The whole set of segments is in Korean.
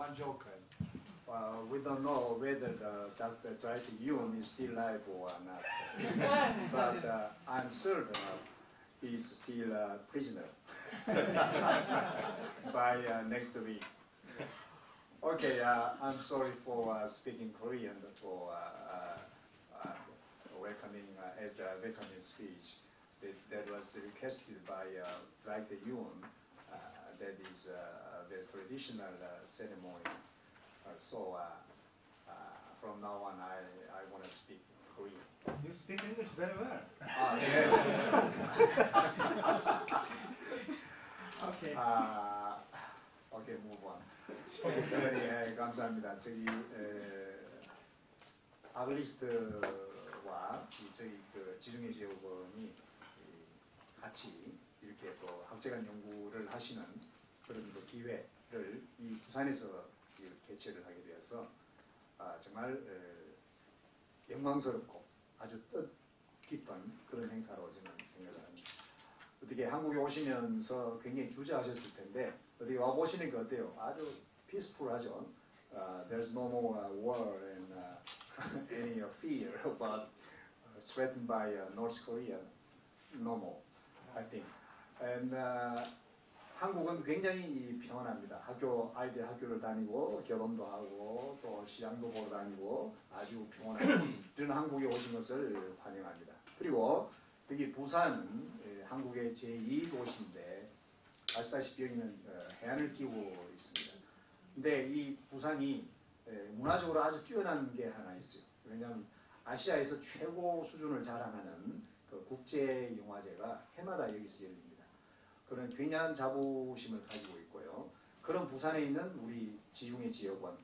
one joke. Uh, we don't know whether the, Dr. Dwight Yoon is still alive or not. but uh, I'm certain he's still a prisoner by uh, next week. Okay, uh, I'm sorry for uh, speaking Korean for uh, welcoming uh, as a welcoming speech that, that was requested by uh, Dwight Yoon. Uh, that is uh, the traditional uh, ceremony. Uh, so uh, uh, from now on, I, I want to speak Korean. You speak English very well. 아, 네. Okay. 아, 오케이, move on. 네, 감사합니다. 저기 에, 아글리스트와 이 저희 그 지중해 지역원이 이 같이 이렇게 또 학제간 연구를 하시는 그런 그 기회를 이 부산에서 이 개최를 하게 되어서 아, 정말 에, 영광스럽고 아주 뜻깊은 그런 행사로 저는 생각을 합니다. 어떻게 한국에 오시면서 굉장히 주저하셨을 텐데 어떻게 와 보시니까 어때요? 아주 피스풀하죠. Uh, there's no more uh, war and uh, any uh, fear about uh, threatened by uh, North Korea. No more, I think. And uh, 한국은 굉장히 평안합니다. 학교 아이들 학교를 다니고 결혼도 하고 또 시장도 보러 다니고 아주 평안하고 저는 한국에 오신 것을 환영합니다. 그리고 여기 부산은 예, 한국의 제2도시인데 아시다시피 여기는 어, 해안을 끼고 있습니다. 근데 이 부산이 예, 문화적으로 아주 뛰어난 게 하나 있어요. 왜냐하면 아시아에서 최고 수준을 자랑하는 그 국제 영화제가 해마다 여기서 열립니다. 그런 굉장한 자부심을 가지고 있고요. 그런 부산에 있는 우리 지중해 지역원,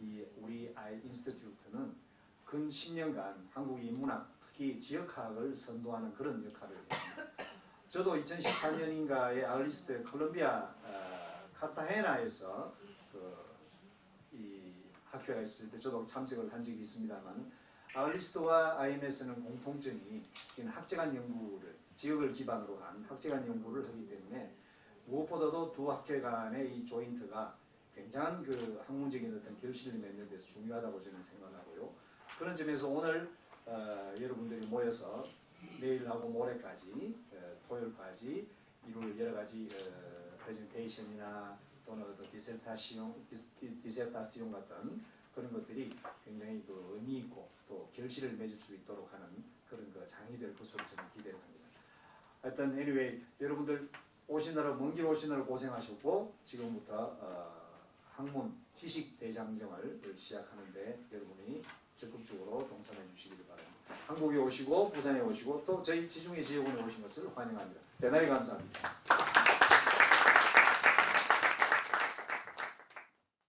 이 우리 아이 인스티튜트는 근 10년간 한국의 인문학, 특히 지역학을 선도하는 그런 역할을 했습니다. 저도 2014년인가에 아울리스트 콜롬비아 어, 카타헤나에서 그, 이 학교가 있을 때 저도 참석을 한 적이 있습니다만 아울리스트와 IMS는 공통점이 학제간 연구를 지역을 기반으로 한 학제 간 연구를 하기 때문에 무엇보다도 두 학회 간의 이 조인트가 굉장한 그 학문적인 어떤 결실을 맺는 데서 중요하다고 저는 생각하고요. 그런 점에서 오늘 어, 여러분들이 모여서 내일하고 모레까지 어, 토요일까지 이룰 여러 가지 어, 프레젠테이션이나 또는 어떤 디ser타시용, 디스- 디ser타시용 같은 그런 것들이 굉장히 그 의미 있고 또 결실을 맺을 수 있도록 하는 그런 그 장이 될 것으로. 하여튼 anyway 여러분들 오시느라 먼 길 오시느라 고생하셨고 지금부터 어, 학문 지식 대장정을 시작하는데 여러분이 적극적으로 동참해 주시기를 바랍니다. 한국에 오시고 부산에 오시고 또 저희 지중해 지역원에 오신 것을 환영합니다. 대단히 감사합니다.